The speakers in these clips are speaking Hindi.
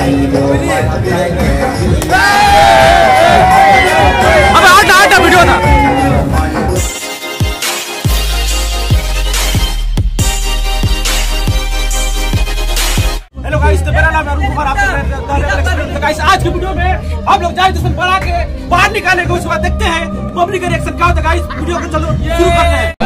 अब आटा आटा वीडियो ना। हेलो गाइस तो मेरा नाम है अरुण कुमार, आप गाइस तो आज की वीडियो में हम लोग जाए जश्न बढ़ा के बाहर निकालेंगे उसके बाद देखते हैं। पब्लिक का रिएक्शन क्या होता है गाइस वीडियो को चलो, शुरू करते हैं।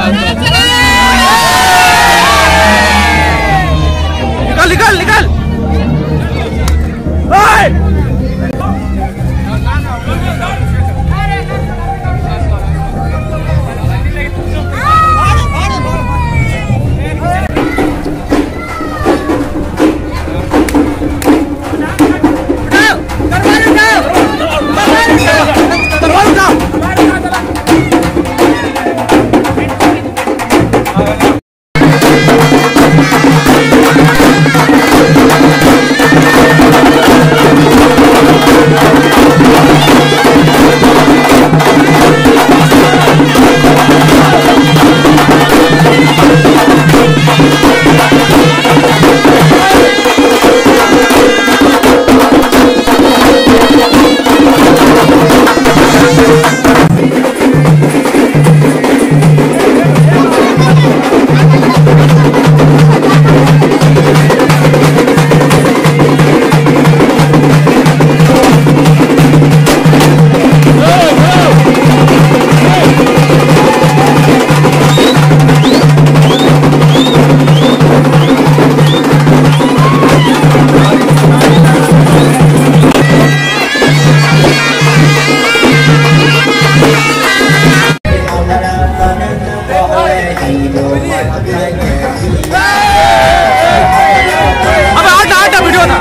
अबे हटा हटा वीडियो ना।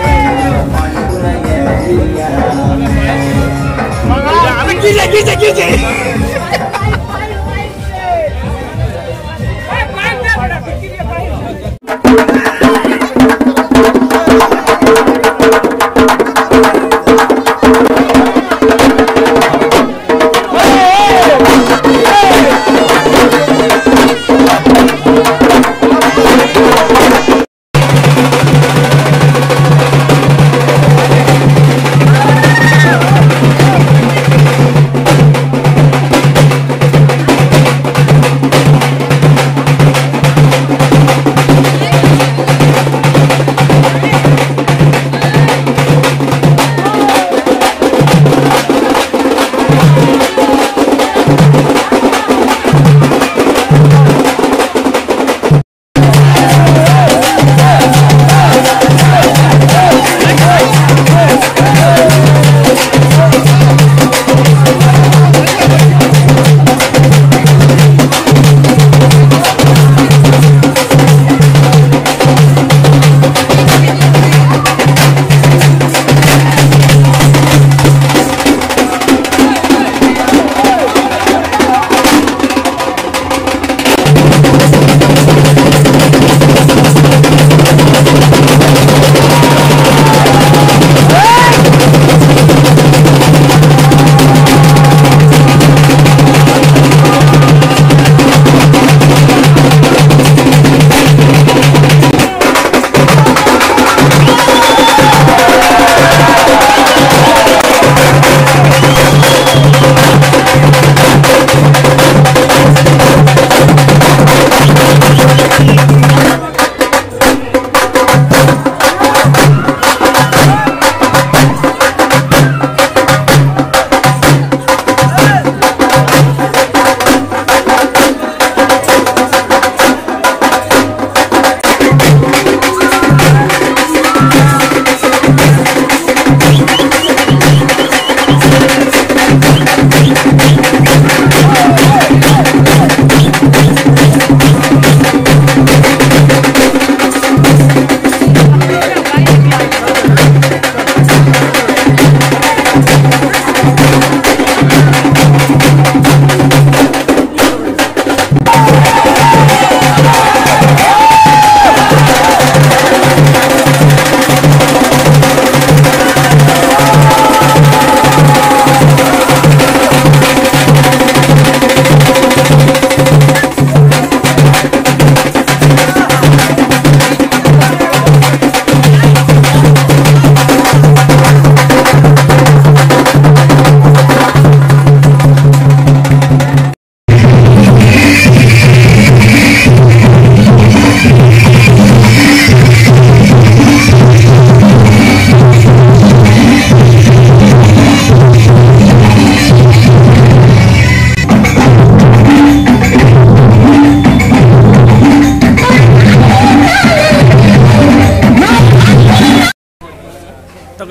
कीजिए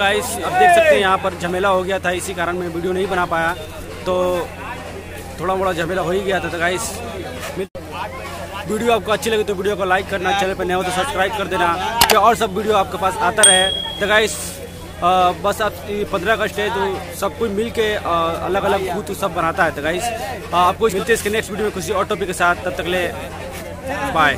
गाइस अब देख सकते हैं यहाँ पर झमेला हो गया था, इसी कारण मैं वीडियो नहीं बना पाया। तो थोड़ा मोड़ा झमेला हो ही गया था तो गाइस वीडियो आपको अच्छी लगी तो वीडियो को लाइक करना, चैनल पर नया हो तो सब्सक्राइब कर देना, कि और सब वीडियो आपके पास आता रहे। तो गाइस बस अब पंद्रह अगस्त है तो सब कुछ मिल के अलग अलग बूथ सब बनाता है तो गाइस आपको मिलते इसके नेक्स्ट वीडियो में किसी और टॉपिक के साथ, तब तक ले बाय